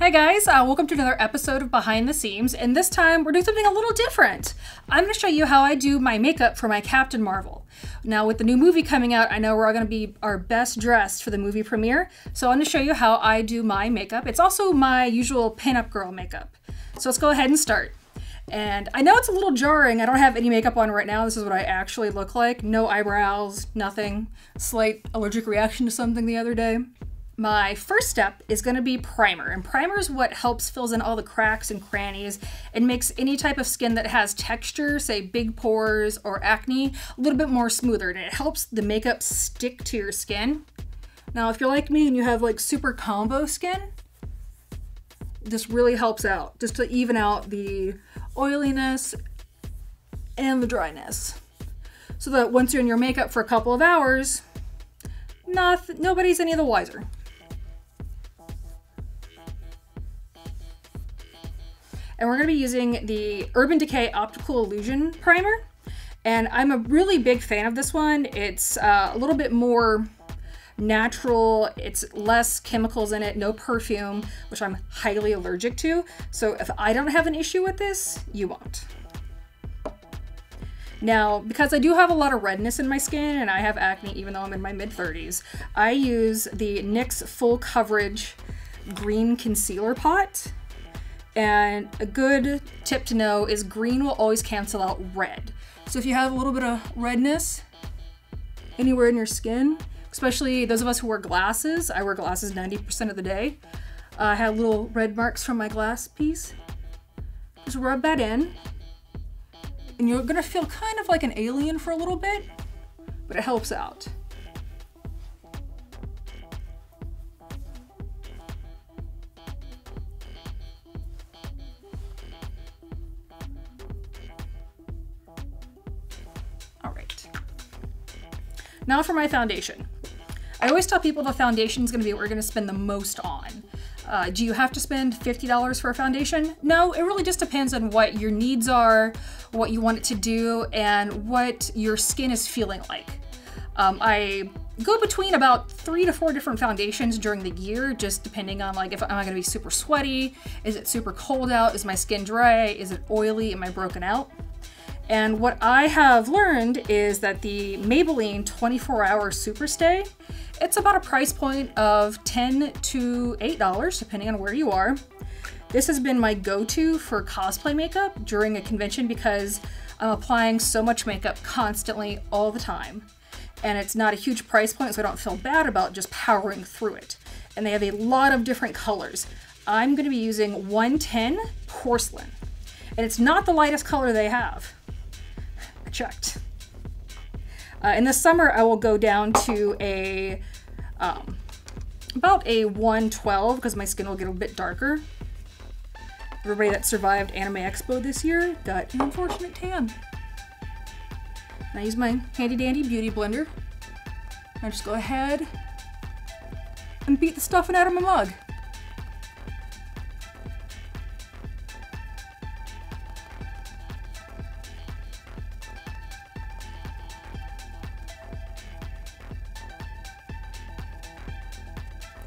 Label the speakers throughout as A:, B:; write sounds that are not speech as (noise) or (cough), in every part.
A: Hey guys, uh, welcome to another episode of Behind the Seams, and this time we're doing something a little different. I'm going to show you how I do my makeup for my Captain Marvel. Now, with the new movie coming out, I know we're all going to be our best dressed for the movie premiere, so I'm going to show you how I do my makeup. It's also my usual pinup girl makeup. So let's go ahead and start. And I know it's a little jarring. I don't have any makeup on right now. This is what I actually look like. No eyebrows, nothing. Slight allergic reaction to something the other day. My first step is going to be primer, and primer is what helps fills in all the cracks and crannies and makes any type of skin that has texture, say big pores or acne, a little bit more smoother, and it helps the makeup stick to your skin. Now, if you're like me and you have like super combo skin, this really helps out just to even out the oiliness and the dryness. So that once you're in your makeup for a couple of hours, not, nobody's any the wiser. And we're going to be using the Urban Decay Optical Illusion Primer. And I'm a really big fan of this one. It's uh, a little bit more natural, it's less chemicals in it, no perfume, which I'm highly allergic to. So if I don't have an issue with this, you won't. Now, because I do have a lot of redness in my skin and I have acne even though I'm in my mid 30s, I use the NYX Full Coverage Green Concealer Pot. And a good tip to know is green will always cancel out red. So if you have a little bit of redness anywhere in your skin, especially those of us who wear glasses, I wear glasses 90% of the day. Uh, I have little red marks from my glass piece. Just rub that in. And you're gonna feel kind of like an alien for a little bit, but it helps out. Now for my foundation. I always tell people the foundation is going to be what we're going to spend the most on. Uh, do you have to spend $50 for a foundation? No, it really just depends on what your needs are, what you want it to do, and what your skin is feeling like. Um, I go between about three to four different foundations during the year, just depending on like if am I gonna be super sweaty, is it super cold out, is my skin dry, is it oily, am I broken out? And what I have learned is that the Maybelline 24 hour super stay, it's about a price point of 10 to $8, depending on where you are. This has been my go-to for cosplay makeup during a convention because I'm applying so much makeup constantly all the time. And it's not a huge price point, so I don't feel bad about just powering through it. And they have a lot of different colors. I'm gonna be using 110 Porcelain. And it's not the lightest color they have checked. Uh, in the summer, I will go down to a um, about a 112 because my skin will get a bit darker. Everybody that survived Anime Expo this year got an unfortunate tan. I use my handy dandy beauty blender. I just go ahead and beat the stuffing out of my mug.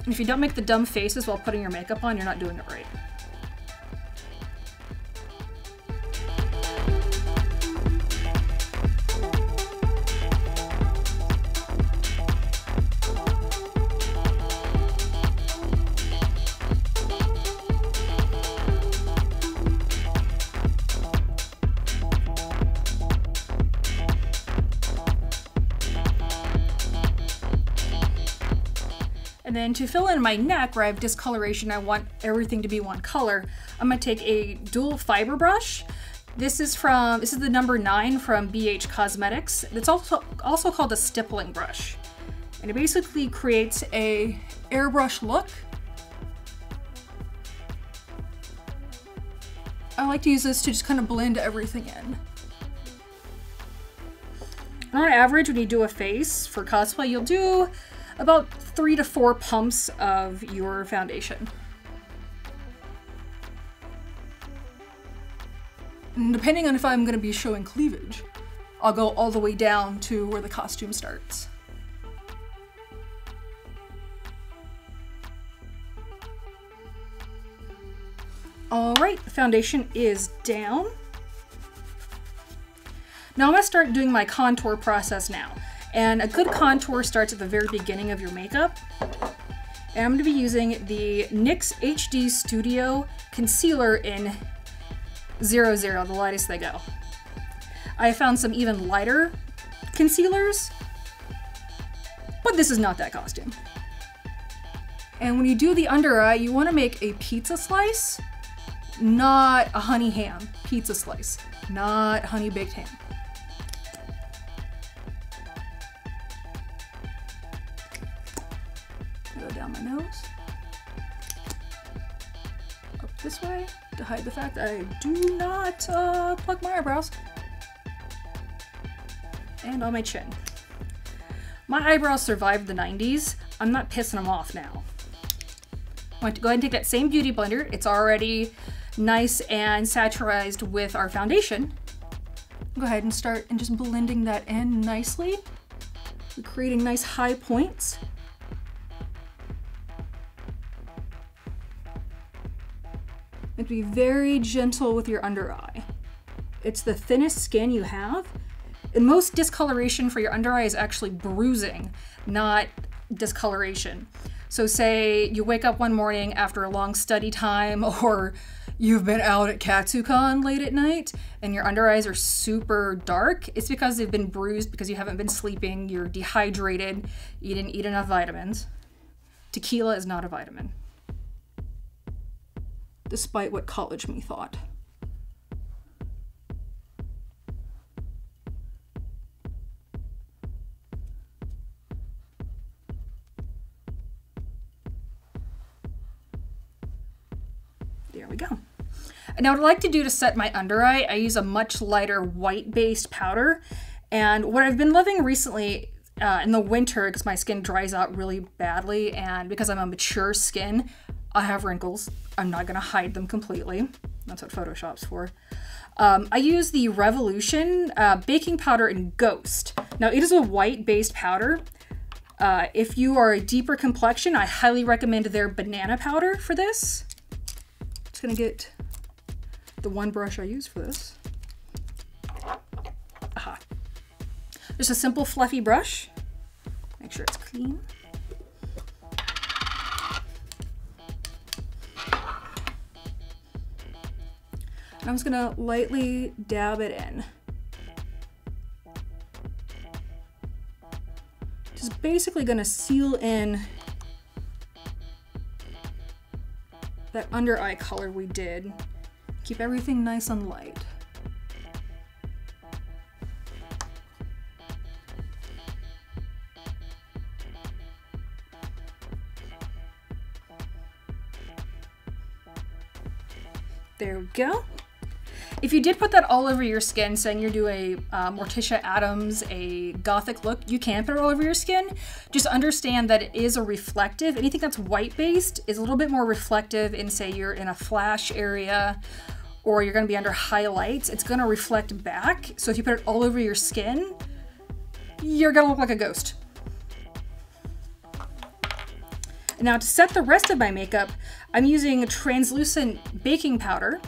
A: If you don't make the dumb faces while putting your makeup on, you're not doing it right. Then to fill in my neck where I have discoloration, I want everything to be one color, I'm gonna take a dual fiber brush. This is from, this is the number nine from BH Cosmetics. It's also, also called a stippling brush. And it basically creates a airbrush look. I like to use this to just kind of blend everything in. On average, when you do a face for cosplay, you'll do about three to four pumps of your foundation. And depending on if I'm going to be showing cleavage, I'll go all the way down to where the costume starts. All right, foundation is down. Now I'm gonna start doing my contour process now. And a good contour starts at the very beginning of your makeup. And I'm gonna be using the NYX HD Studio Concealer in 00, the lightest they go. I found some even lighter concealers, but this is not that costume. And when you do the under eye, you wanna make a pizza slice, not a honey ham. Pizza slice, not honey baked ham. Down my nose. Up this way to hide the fact I do not uh, plug my eyebrows. And on my chin. My eyebrows survived the 90s. I'm not pissing them off now. I'm going to go ahead and take that same Beauty Blender. It's already nice and saturized with our foundation. Go ahead and start and just blending that in nicely. creating nice high points. Be very gentle with your under eye. It's the thinnest skin you have. And most discoloration for your under eye is actually bruising, not discoloration. So say you wake up one morning after a long study time (laughs) or you've been out at Katsucon late at night and your under eyes are super dark, it's because they've been bruised because you haven't been sleeping, you're dehydrated, you didn't eat enough vitamins. Tequila is not a vitamin despite what college me thought. There we go. Now what I like to do to set my under eye, I use a much lighter white based powder. And what I've been loving recently uh, in the winter, because my skin dries out really badly, and because I'm a mature skin, I have wrinkles. I'm not gonna hide them completely. That's what Photoshop's for. Um, I use the Revolution uh, baking powder in Ghost. Now it is a white based powder. Uh, if you are a deeper complexion, I highly recommend their banana powder for this. Just gonna get the one brush I use for this. Aha. Just a simple fluffy brush. Make sure it's clean. And I'm just gonna lightly dab it in. Just basically gonna seal in that under eye color we did. Keep everything nice and light. There we go. If you did put that all over your skin, saying you're doing a uh, Morticia Addams, a gothic look, you can put it all over your skin. Just understand that it is a reflective. Anything that's white based is a little bit more reflective in say you're in a flash area or you're gonna be under highlights, it's gonna reflect back. So if you put it all over your skin, you're gonna look like a ghost. Now to set the rest of my makeup, I'm using a translucent baking powder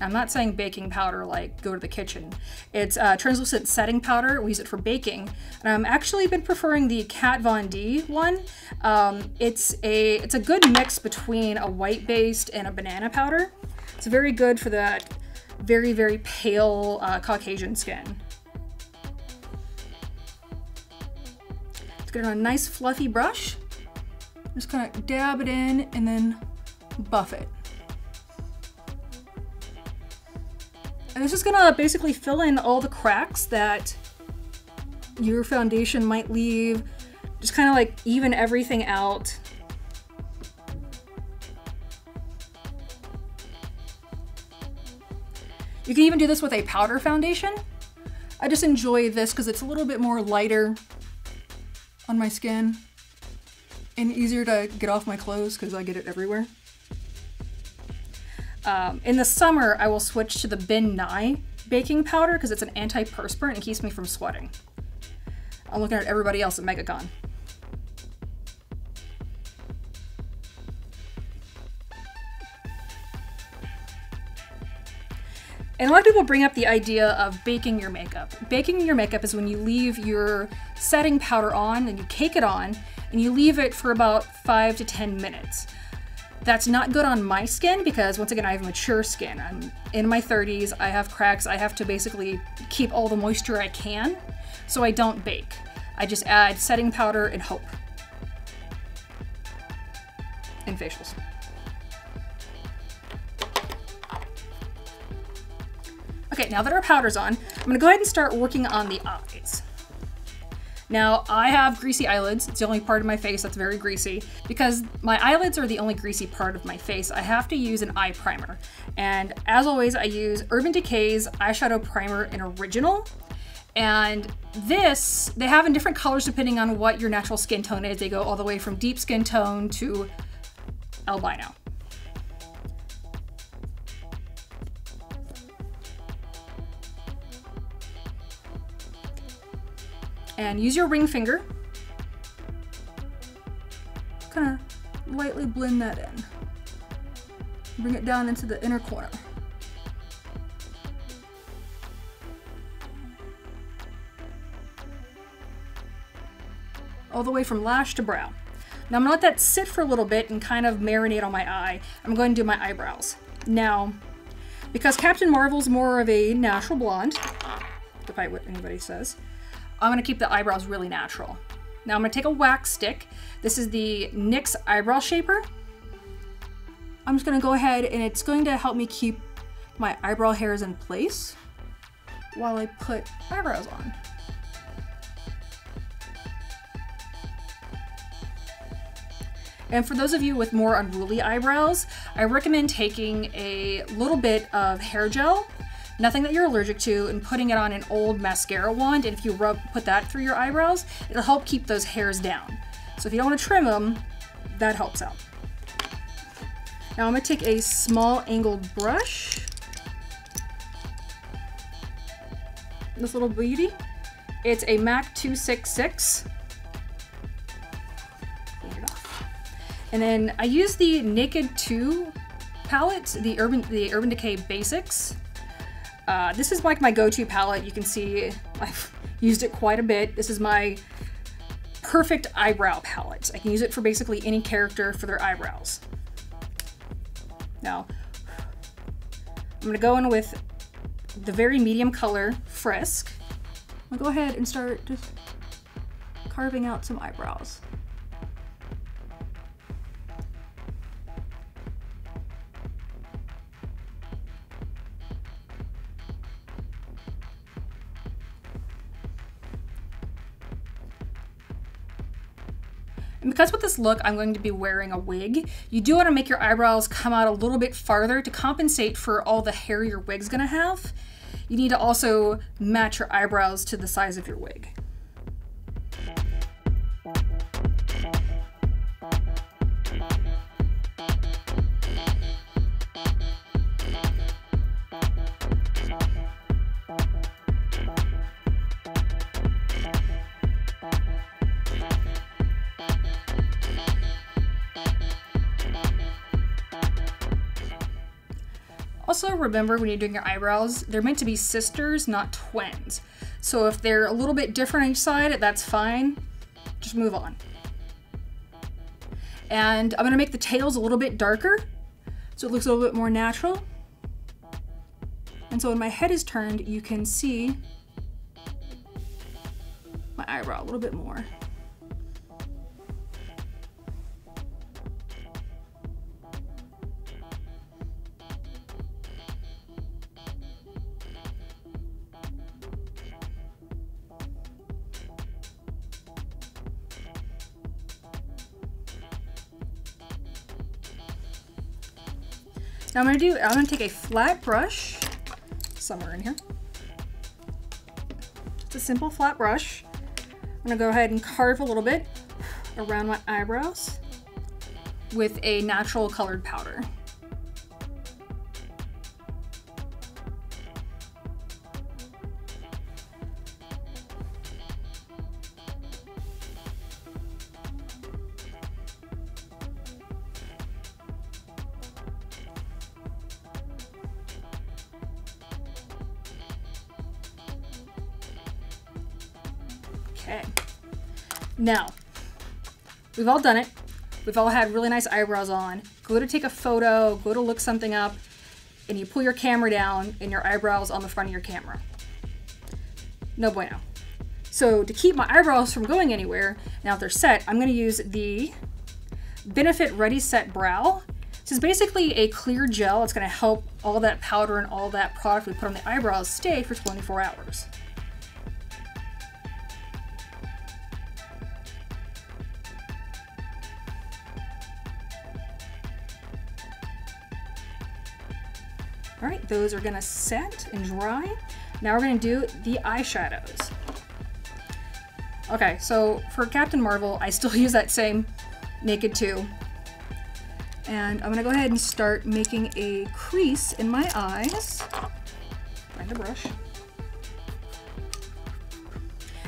A: I'm not saying baking powder like go to the kitchen. It's uh, translucent setting powder. We use it for baking. And I've actually been preferring the Kat Von D one. Um, it's a it's a good mix between a white based and a banana powder. It's very good for that very very pale uh, Caucasian skin. Let's get on a nice fluffy brush. Just kind of dab it in and then buff it. And this is gonna basically fill in all the cracks that your foundation might leave. Just kind of like even everything out. You can even do this with a powder foundation. I just enjoy this because it's a little bit more lighter on my skin and easier to get off my clothes because I get it everywhere. Um, in the summer, I will switch to the Ben Nye baking powder because it's an antiperspirant and keeps me from sweating. I'm looking at everybody else at MegaCon. And a lot of people bring up the idea of baking your makeup. Baking your makeup is when you leave your setting powder on and you cake it on and you leave it for about five to 10 minutes. That's not good on my skin because, once again, I have mature skin. I'm in my 30s, I have cracks, I have to basically keep all the moisture I can, so I don't bake. I just add setting powder and hope. And facials. Okay, now that our powder's on, I'm gonna go ahead and start working on the eyes. Now, I have greasy eyelids. It's the only part of my face that's very greasy. Because my eyelids are the only greasy part of my face, I have to use an eye primer. And as always, I use Urban Decay's eyeshadow primer in Original. And this, they have in different colors depending on what your natural skin tone is. They go all the way from deep skin tone to albino. And use your ring finger. Kind of lightly blend that in. Bring it down into the inner corner. All the way from lash to brow. Now I'm gonna let that sit for a little bit and kind of marinate on my eye. I'm going to do my eyebrows. Now, because Captain Marvel's more of a natural blonde, despite what anybody says, I'm gonna keep the eyebrows really natural. Now I'm gonna take a wax stick. This is the NYX Eyebrow Shaper. I'm just gonna go ahead and it's going to help me keep my eyebrow hairs in place while I put eyebrows on. And for those of you with more unruly eyebrows, I recommend taking a little bit of hair gel nothing that you're allergic to, and putting it on an old mascara wand. And if you rub, put that through your eyebrows, it'll help keep those hairs down. So if you don't want to trim them, that helps out. Now I'm gonna take a small angled brush. This little beauty. It's a MAC 266. And then I use the Naked 2 palette, the Urban the Urban Decay Basics. Uh, this is like my go-to palette. You can see I've used it quite a bit. This is my perfect eyebrow palette. I can use it for basically any character for their eyebrows. Now, I'm gonna go in with the very medium color Frisk. I'm gonna go ahead and start just carving out some eyebrows. Because with this look, I'm going to be wearing a wig, you do want to make your eyebrows come out a little bit farther to compensate for all the hair your wig's gonna have. You need to also match your eyebrows to the size of your wig. Remember when you're doing your eyebrows, they're meant to be sisters, not twins. So if they're a little bit different on each side, that's fine. Just move on. And I'm gonna make the tails a little bit darker so it looks a little bit more natural. And so when my head is turned, you can see my eyebrow a little bit more. Now I'm gonna do, I'm gonna take a flat brush, somewhere in here. Just a simple flat brush. I'm gonna go ahead and carve a little bit around my eyebrows with a natural colored powder. We've all done it. We've all had really nice eyebrows on. Go to take a photo, go to look something up, and you pull your camera down and your eyebrows on the front of your camera. No bueno. So to keep my eyebrows from going anywhere, now that they're set, I'm gonna use the Benefit Ready Set Brow. This is basically a clear gel. It's gonna help all that powder and all that product we put on the eyebrows stay for 24 hours. Those are gonna set and dry. Now we're gonna do the eyeshadows. Okay, so for Captain Marvel, I still (laughs) use that same Naked 2. And I'm gonna go ahead and start making a crease in my eyes. Find a brush.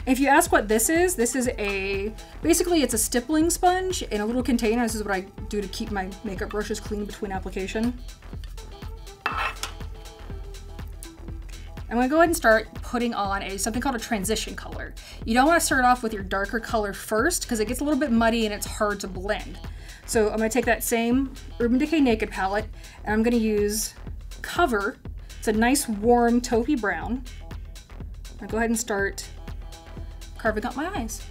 A: If you ask what this is, this is a, basically it's a stippling sponge in a little container. This is what I do to keep my makeup brushes clean between application. I'm gonna go ahead and start putting on a something called a transition color. You don't wanna start off with your darker color first because it gets a little bit muddy and it's hard to blend. So I'm gonna take that same Urban Decay Naked palette and I'm gonna use Cover. It's a nice warm taupey brown. I'm gonna go ahead and start carving up my eyes.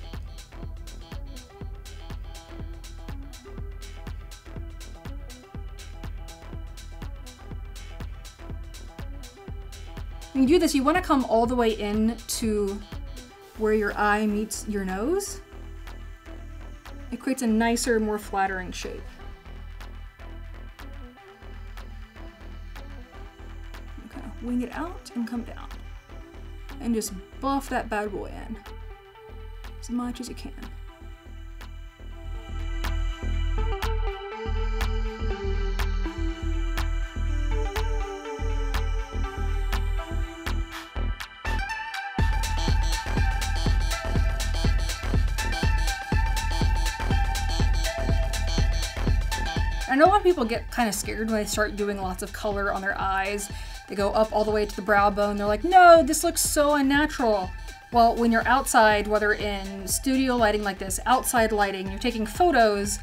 A: When you do this, you want to come all the way in to where your eye meets your nose. It creates a nicer, more flattering shape. Of wing it out and come down. And just buff that bad boy in as much as you can. Know a lot of people get kind of scared when they start doing lots of color on their eyes. They go up all the way to the brow bone. They're like, no, this looks so unnatural. Well, when you're outside, whether in studio lighting like this, outside lighting, you're taking photos,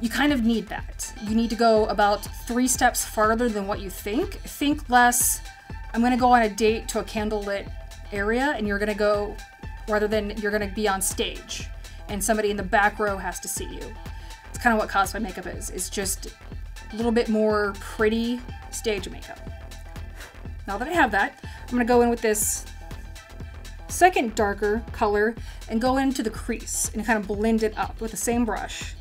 A: you kind of need that. You need to go about three steps farther than what you think. Think less, I'm gonna go on a date to a candlelit area, and you're gonna go, rather than you're gonna be on stage, and somebody in the back row has to see you. It's kind of what cosplay makeup is. It's just a little bit more pretty stage makeup. Now that I have that, I'm gonna go in with this second darker color and go into the crease and kind of blend it up with the same brush.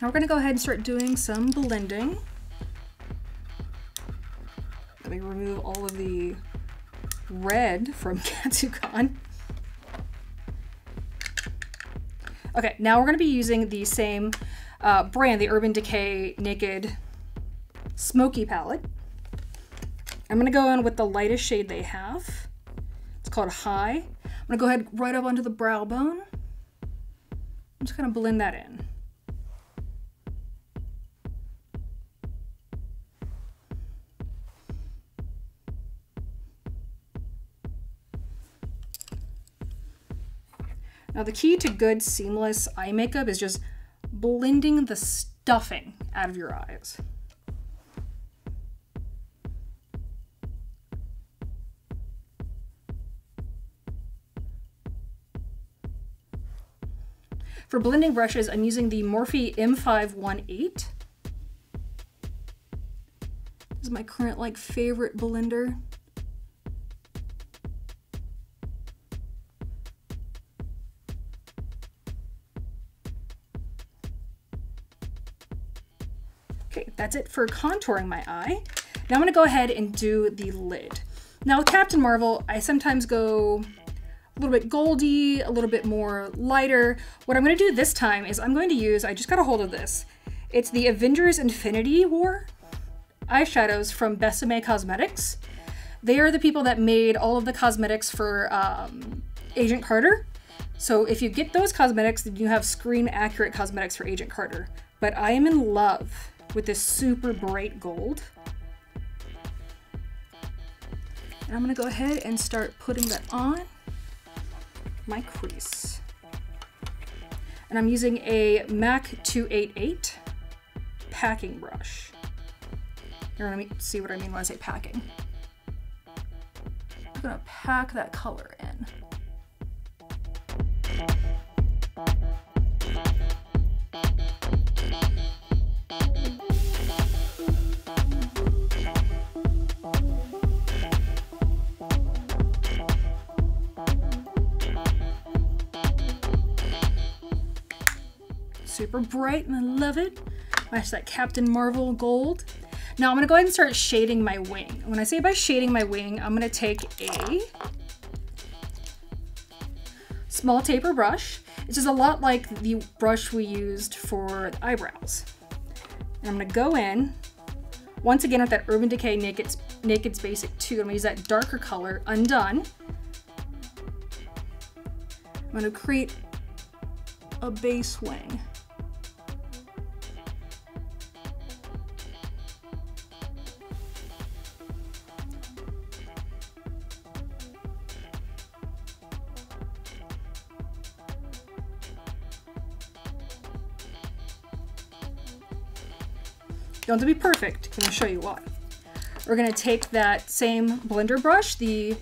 A: Now we're gonna go ahead and start doing some blending. Let me remove all of the red from (laughs) Katsucon. Okay, now we're to be using the same uh, brand, the Urban Decay Naked Smoky Palette. I'm to go in with the lightest shade they have. It's called High. I'm to go ahead right up onto the brow bone. I'm just to blend that in. Now the key to good seamless eye makeup is just blending the stuffing out of your eyes. For blending brushes, I'm using the Morphe M518. This is my current like favorite blender. That's it for contouring my eye. Now I'm gonna go ahead and do the lid. Now with Captain Marvel, I sometimes go a little bit goldy, a little bit more lighter. What I'm gonna do this time is I'm going to use, I just got a hold of this. It's the Avengers Infinity War eyeshadows from Besame Cosmetics. They are the people that made all of the cosmetics for um, Agent Carter. So if you get those cosmetics, then you have screen accurate cosmetics for Agent Carter. But I am in love with this super bright gold. And I'm gonna go ahead and start putting that on my crease. And I'm using a MAC 288 packing brush. You're gonna see what I mean when I say packing. I'm gonna pack that color in. Super bright and I love it. Match that Captain Marvel gold. Now I'm gonna go ahead and start shading my wing. When I say by shading my wing, I'm gonna take a small taper brush. It's just a lot like the brush we used for eyebrows. And I'm gonna go in, once again with that Urban Decay Naked's, Naked's Basic 2, I'm gonna use that darker color, Undone. I'm gonna create a base wing. Don't to be perfect. I'm gonna show you why. We're gonna take that same blender brush, the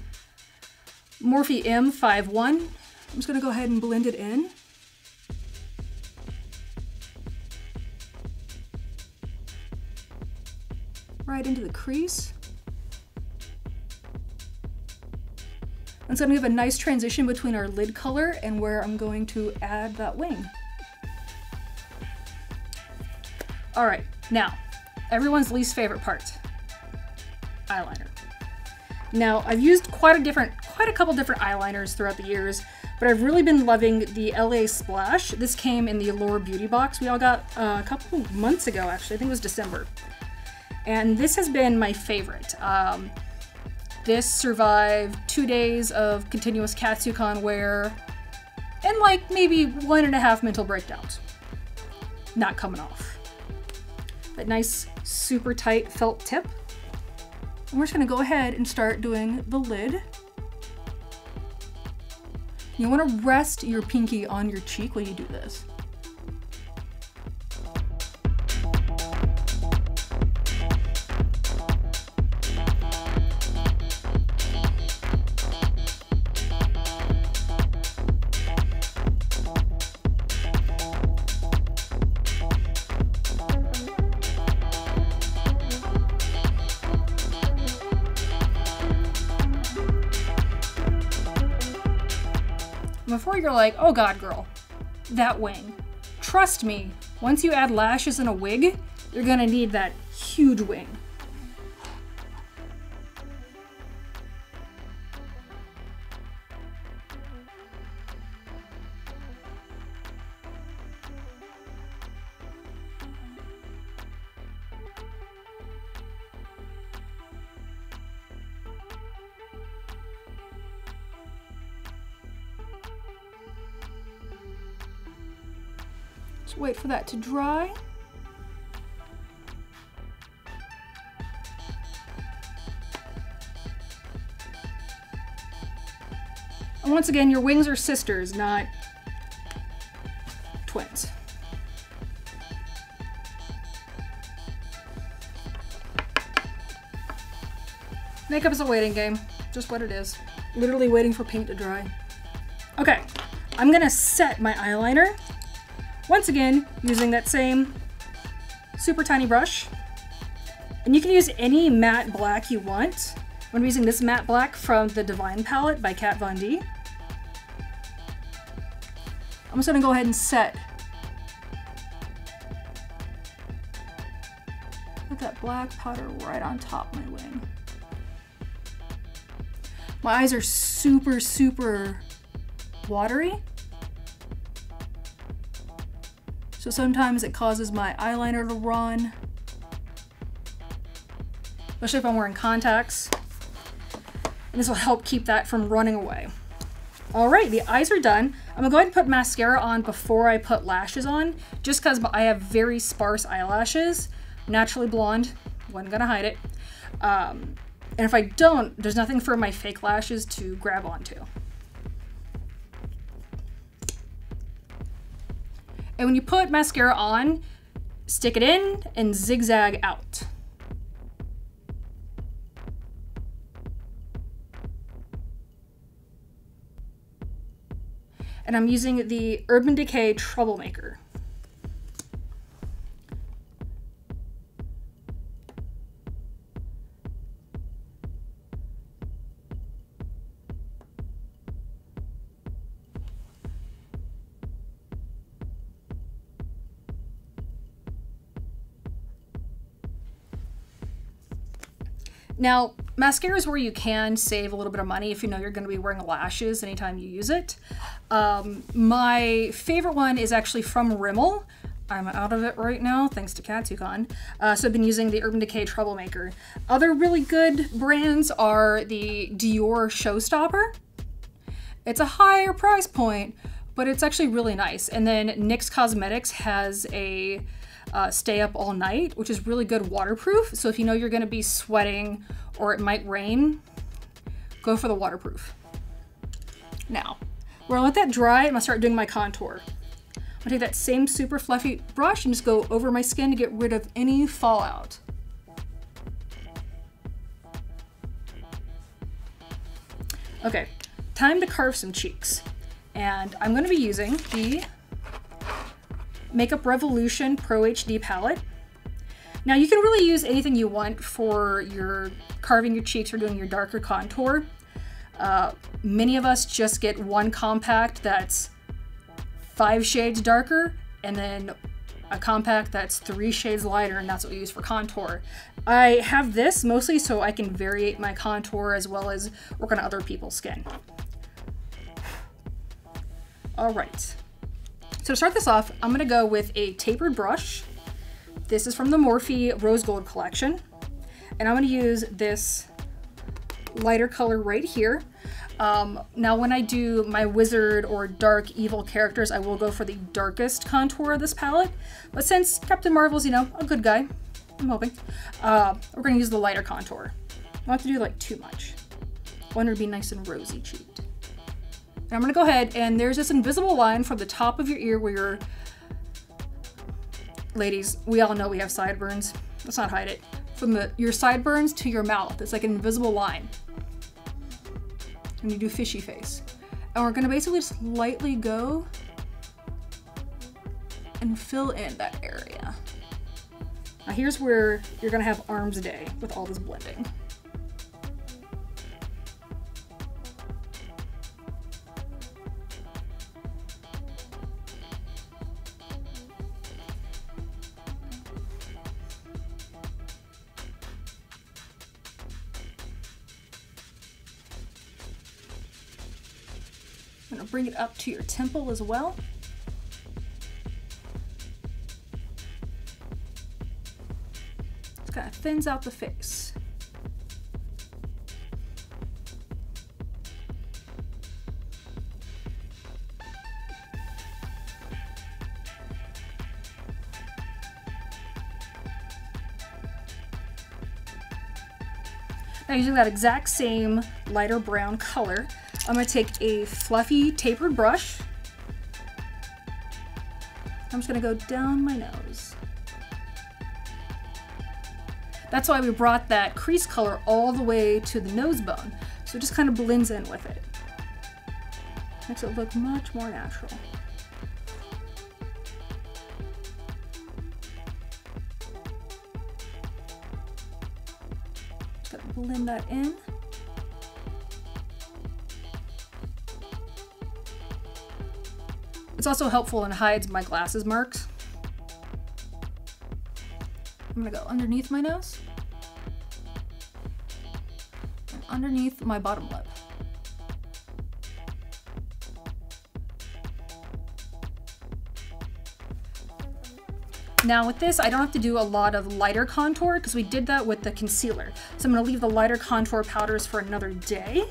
A: Morphe M51. I'm just gonna go ahead and blend it in. Right into the crease. It's gonna have a nice transition between our lid color and where I'm going to add that wing. All right, now everyone's least favorite part, eyeliner. Now, I've used quite a different, quite a couple different eyeliners throughout the years, but I've really been loving the LA Splash. This came in the Allure Beauty Box we all got uh, a couple months ago, actually. I think it was December. And this has been my favorite. Um, this survived two days of continuous Katsucon wear and like maybe one and a half mental breakdowns. Not coming off. But nice super tight felt tip. And we're just gonna go ahead and start doing the lid. You wanna rest your pinky on your cheek when you do this. You're like, oh god, girl, that wing. Trust me, once you add lashes and a wig, you're gonna need that huge wing. For that to dry. And once again, your wings are sisters, not twins. Makeup is a waiting game, just what it is. Literally waiting for paint to dry. Okay, I'm gonna set my eyeliner once again, using that same super tiny brush. And you can use any matte black you want. I'm using this matte black from the Divine palette by Kat Von D. I'm just gonna go ahead and set Put that black powder right on top my wing. My eyes are super, super watery. So sometimes it causes my eyeliner to run, especially if I'm wearing contacts. And this will help keep that from running away. All right, the eyes are done. I'm gonna go ahead and put mascara on before I put lashes on, just because I have very sparse eyelashes, naturally blonde, wasn't gonna hide it. Um, and if I don't, there's nothing for my fake lashes to grab onto. And when you put mascara on, stick it in and zigzag out. And I'm using the Urban Decay Troublemaker. Now, mascara is where you can save a little bit of money if you know you're going to be wearing lashes anytime you use it. Um, my favorite one is actually from Rimmel. I'm out of it right now, thanks to Katsucon. Uh, so I've been using the Urban Decay Troublemaker. Other really good brands are the Dior Showstopper. It's a higher price point, but it's actually really nice. And then NYX Cosmetics has a uh, stay up all night, which is really good waterproof. So if you know you're gonna be sweating or it might rain, go for the waterproof. Now, we're gonna let that dry. I'm gonna start doing my contour. Gonna take that same super fluffy brush and just go over my skin to get rid of any fallout. Okay, time to carve some cheeks. And I'm gonna be using the Makeup Revolution Pro HD palette. Now you can really use anything you want for your carving your cheeks or doing your darker contour. Uh, many of us just get one compact that's five shades darker and then a compact that's three shades lighter and that's what we use for contour. I have this mostly so I can variate my contour as well as work on other people's skin. All right. So to start this off, I'm gonna go with a tapered brush. This is from the Morphe Rose Gold collection. And I'm gonna use this lighter color right here. Um, now when I do my wizard or dark evil characters, I will go for the darkest contour of this palette. But since Captain Marvel's, you know, a good guy, I'm hoping, uh, we're gonna use the lighter contour. I don't have to do like too much. Her to be nice and rosy cheeked. And I'm gonna go ahead and there's this invisible line from the top of your ear where your, ladies, we all know we have sideburns. Let's not hide it. From the your sideburns to your mouth, it's like an invisible line. And you do fishy face. And we're gonna basically just lightly go and fill in that area. Now here's where you're gonna have arms a day with all this blending. Up to your temple as well. Just kind of thins out the face. Now using that exact same lighter brown color, I'm gonna take a fluffy tapered brush. I'm just gonna go down my nose. That's why we brought that crease color all the way to the nose bone. So it just kind of blends in with it. Makes it look much more natural. Just gotta blend that in. Also helpful and hides my glasses marks. I'm gonna go underneath my nose. And underneath my bottom lip. Now with this, I don't have to do a lot of lighter contour because we did that with the concealer. So I'm gonna leave the lighter contour powders for another day.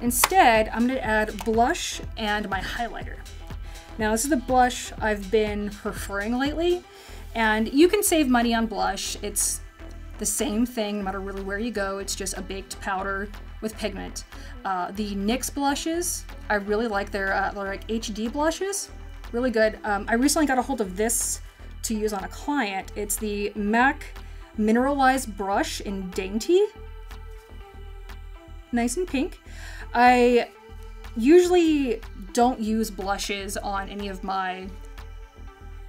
A: Instead, I'm gonna add blush and my highlighter. Now this is the blush I've been preferring lately, and you can save money on blush. It's the same thing no matter really where you go. It's just a baked powder with pigment. Uh, the NYX blushes, I really like their uh, they're like HD blushes. Really good. Um, I recently got a hold of this to use on a client. It's the MAC Mineralized Blush in Dainty. Nice and pink. I usually don't use blushes on any of my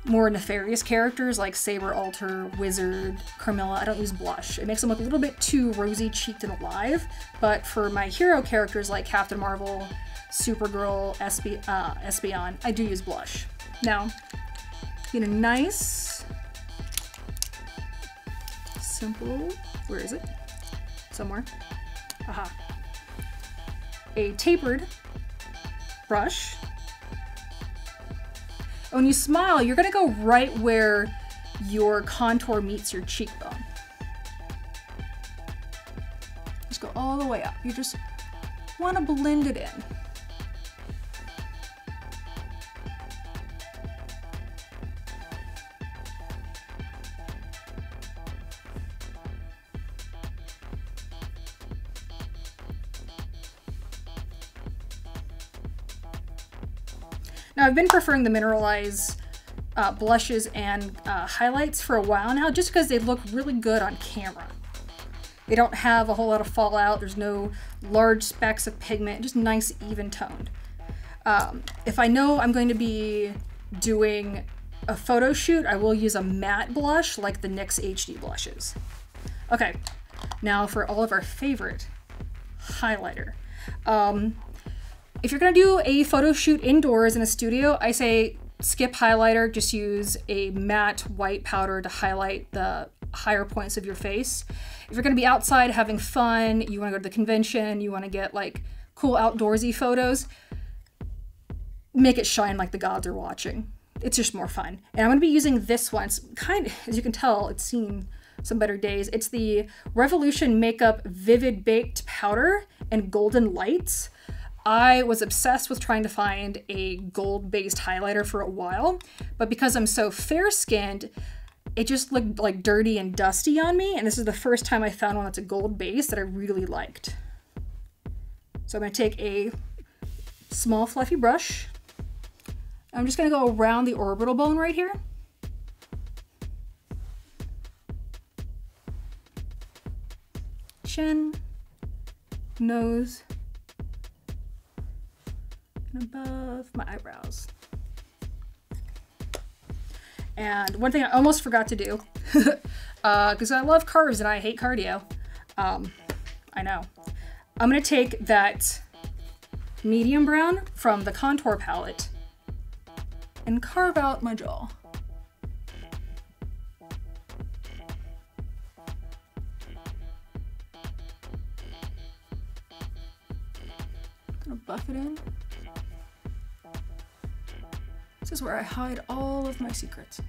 A: more nefarious characters like Saber Alter, Wizard, Carmilla, I don't use blush. It makes them look a little bit too rosy cheeked and alive, but for my hero characters like Captain Marvel, Supergirl, Espe uh, Espeon, I do use blush. Now, get a nice, simple, where is it? Somewhere. Aha. A tapered brush when you smile, you're gonna go right where your contour meets your cheekbone. Just go all the way up. You just wanna blend it in. Now I've been preferring the Mineralize uh, blushes and uh, highlights for a while now just because they look really good on camera. They don't have a whole lot of fallout, there's no large specks of pigment, just nice even toned. Um, if I know I'm going to be doing a photo shoot, I will use a matte blush like the NYX HD blushes. Okay, now for all of our favorite highlighter. Um, if you're gonna do a photo shoot indoors in a studio, I say skip highlighter, just use a matte white powder to highlight the higher points of your face. If you're gonna be outside having fun, you wanna go to the convention, you wanna get like cool outdoorsy photos, make it shine like the gods are watching. It's just more fun. And I'm gonna be using this one. It's kind of, as you can tell, it's seen some better days. It's the Revolution Makeup Vivid Baked Powder and Golden Lights. I was obsessed with trying to find a gold based highlighter for a while, but because I'm so fair skinned, it just looked like dirty and dusty on me, and this is the first time I found one that's a gold base that I really liked. So I'm gonna take a small fluffy brush. I'm just gonna go around the orbital bone right here. Chin, nose, and above my eyebrows. And one thing I almost forgot to do, because (laughs) uh, I love curves and I hate cardio. Um, I know. I'm gonna take that medium brown from the contour palette and carve out my jaw. Gonna buff it in. This is where I hide all of my secrets.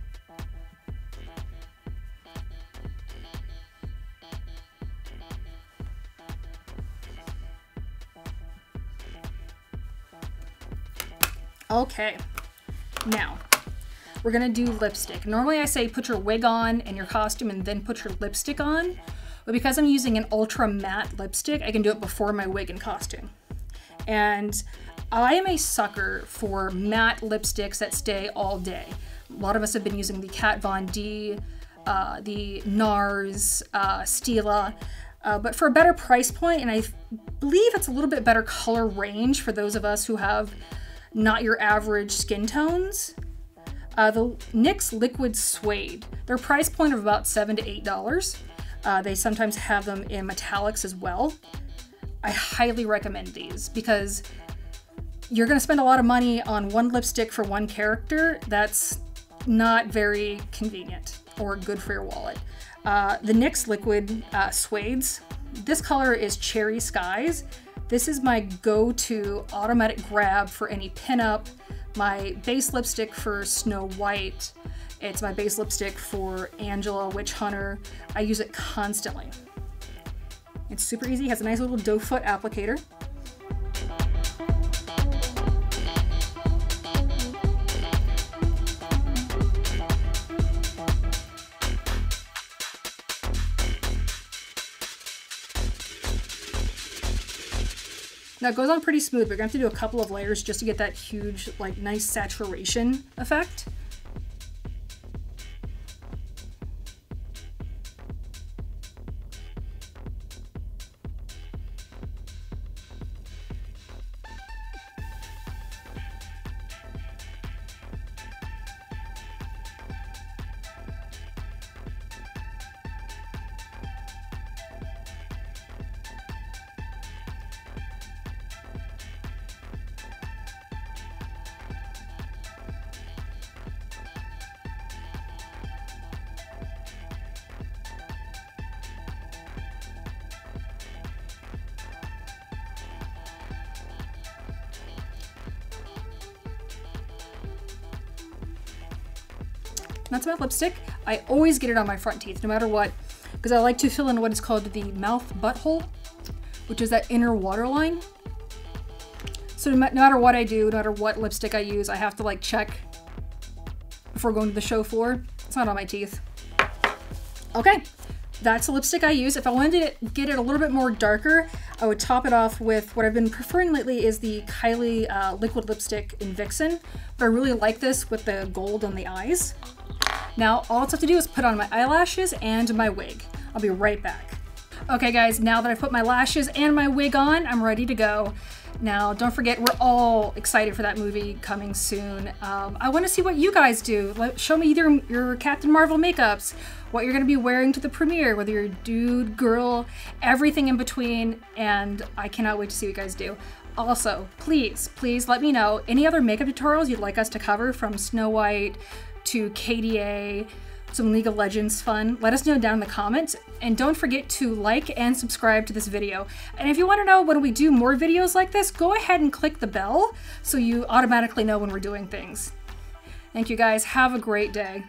A: Okay, now we're gonna do lipstick. Normally I say put your wig on and your costume and then put your lipstick on, but because I'm using an ultra matte lipstick, I can do it before my wig and costume. And I am a sucker for matte lipsticks that stay all day. A lot of us have been using the Kat Von D, uh, the NARS, uh, Stila, uh, but for a better price point, and I believe it's a little bit better color range for those of us who have not your average skin tones. Uh, the NYX Liquid Suede, their price point of about seven to eight dollars. Uh, they sometimes have them in metallics as well. I highly recommend these because you're going to spend a lot of money on one lipstick for one character. That's not very convenient or good for your wallet. Uh, the NYX Liquid uh, Suedes, this color is Cherry Skies. This is my go-to automatic grab for any pinup, my base lipstick for Snow White, It's my base lipstick for Angela Witch Hunter. I use it constantly. It's super easy, has a nice little doe foot applicator. Now it goes on pretty smooth, but you're gonna have to do a couple of layers just to get that huge, like nice saturation effect. That's my lipstick. I always get it on my front teeth, no matter what, because I like to fill in what is called the mouth butthole, which is that inner waterline. So no, matter what I do, no matter what lipstick I use, I have to like check before going to the show floor. It's not on my teeth. Okay, that's the lipstick I use. If I wanted to get it a little bit more darker, I would top it off with what I've been preferring lately is the Kylie uh, liquid lipstick in Vixen. But I really like this with the gold on the eyes. Now, all it's have to do is put on my eyelashes and my wig. I'll be right back. Okay guys, now that I've put my lashes and my wig on, I'm ready to go. Now, don't forget, we're all excited for that movie coming soon. Um, I want to see what you guys do. Show me either your Captain Marvel makeups, what you're going to be wearing to the premiere, whether you're dude, girl, everything in between, and I cannot wait to see what you guys do. Also, please, please let me know any other makeup tutorials you'd like us to cover from Snow White to KDA, some League of Legends fun, let us know down in the comments. And don't forget to like and subscribe to this video. And if you want to know when we do more videos like this, go ahead and click the bell so you automatically know when we're doing things. Thank you guys. Have a great day.